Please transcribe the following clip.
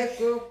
perco